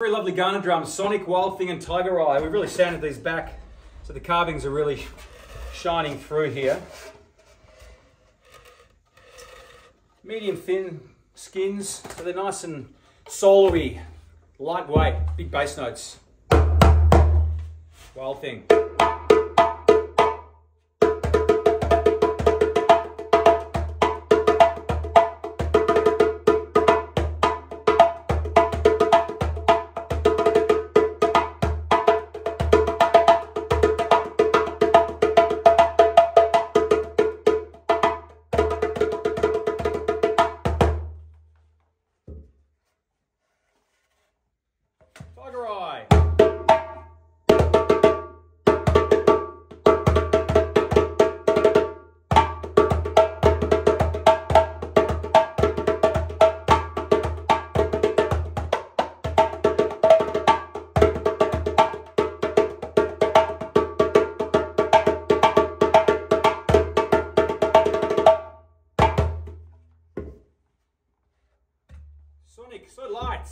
Very lovely Ghana drums, Sonic, Wild Thing and Tiger Eye. We've really sanded these back so the carvings are really shining through here. Medium thin skins, so they're nice and solo-y, lightweight, big bass notes. Wild Thing. Tiger Eye. Sonic, so light.